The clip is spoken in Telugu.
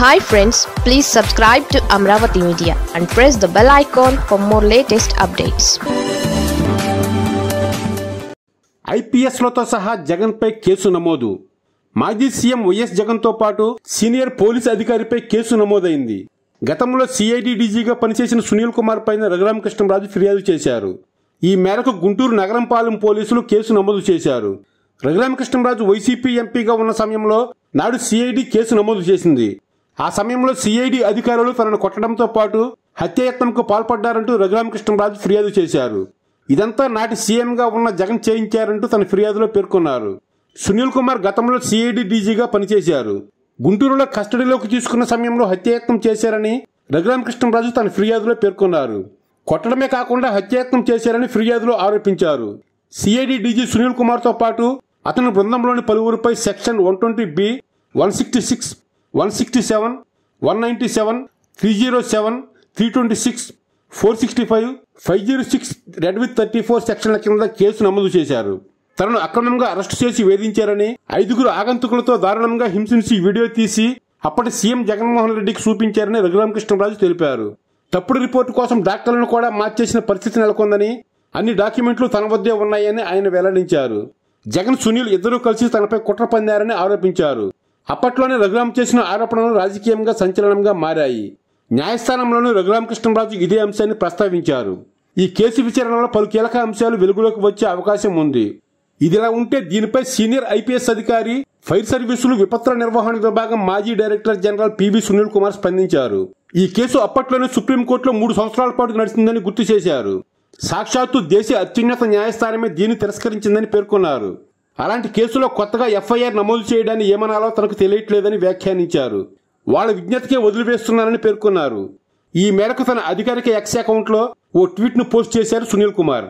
Hi friends please subscribe to Amaravati media and press the bell icon for more latest updates ఐపీఎస్లతో సహా జగన్పై కేసు నమోదు. మాజీ సీఎం వైఎస్ జగన్తో పాటు సీనియర్ పోలీస్ అధికారిపై కేసు నమోదైంది. గతంలో సిఐడి డీజీగా పనిచేసిన సునీల్ కుమార్ పైన రఘురామకృష్ణరాజు ఫిర్యాదు చేశారు. ఈ మేరకు గుంటూరు నగరంపాలెం పోలీసులు కేసు నమోదు చేశారు. రఘురామకృష్ణరాజు వైసీపీ ఎంపీగా ఉన్న సమయంలో నాడు సిఐడి కేసు నమోదు చేసింది. ఆ సమయంలో సిఐడి అధికారులు తనను కొట్టడంతో పాటు హత్యాయత్నంకు పాల్పడ్డారంటూ రఘురామకృష్ణరాజు ఫిర్యాదు చేశారు. ఇదంతా నాటి సీఎంగా ఉన్న జగన్ చేయించారంటూ తన ఫిర్యాదులో పేర్కొన్నారు. సునీల్ కుమార్ గతంలో సిఐడి డీజీగా పనిచేశారు. గుంటూరులో కస్టడీలోకి తీసుకున్న సమయంలో హత్యాయత్నం చేశారని రఘురామకృష్ణరాజు తన ఫిర్యాదులో పేర్కొన్నారు. కొట్టడమే కాకుండా హత్యాయత్నం చేశారని ఫిర్యాదులో ఆరోపించారు. సిఐడి డీజీ సునీల్ కుమార్తో పాటు అతని బృందంలోని పలువురిపై section one twenty B one sixty six one sixty seven one ninety seven three zero seven three twenty six four sixty five five zero six read with thirty four సెక్షన్ల కింద కేసు నమోదు చేశారు. తనను అక్రమంగా అరెస్టు చేసి వేధించారని ఐదుగురు ఆగంతుకులతో దారుణంగా హింసించి వీడియో తీసి అప్పటి సీఎం జగన్మోహన్ రెడ్డికి చూపించారని రఘురామకృష్ణరాజు తెలిపారు. తప్పుడు రిపోర్టు కోసం డాక్టర్లను కూడా మార్చేసిన పరిస్థితి నెలకొందని అన్ని డాక్యుమెంట్లు తన వద్దే ఉన్నాయని ఆయన వెల్లడించారు. జగన్ సునీల్ ఇద్దరూ కలిసి తనపై కుట్ర పొందారని ఆరోపించారు. అప్పట్లోనే రఘురామ్ చేసిన ఆరోపణలు రాజకీయంగా సంచలనంగా మారాయి. న్యాయస్థానంలోనూ రఘురామకృష్ణరాజు ఇదే అంశాన్ని ప్రస్తావించారు. ఈ కేసు విచారణలో పలు కీలక అంశాలు వెలుగులోకి వచ్చే అవకాశం ఉంది. ఇదిలా ఉంటే దీనిపై సీనియర్ ఐపీఎస్ అధికారి ఫైర్ సర్వీసులు విపత్తుల నిర్వహణ విభాగం మాజీ director general PV Sunil Kumar స్పందించారు. ఈ కేసు అప్పట్లోనే సుప్రీంకోర్టులో మూడు సంవత్సరాల పాటు నడిచిందని గుర్తు చేశారు. సాక్షాత్తు దేశ అత్యున్నత న్యాయస్థానమే దీన్ని తిరస్కరించిందని పేర్కొన్నారు. అలాంటి కేసులో కొత్తగా ఎఫ్ఐఆర్ నమోదు చేయడాన్ని ఏమనాలో తనకు తెలియట్లేదని వ్యాఖ్యానించారు. వాళ్ళ విజ్ఞతకే వదిలివేస్తున్నారని పేర్కొన్నారు. ఈ మేరకు తన అధికారిక ఎక్స్ అకౌంట్లో ఓ ట్వీట్ను పోస్ట్ చేశారు సునీల్ కుమార్.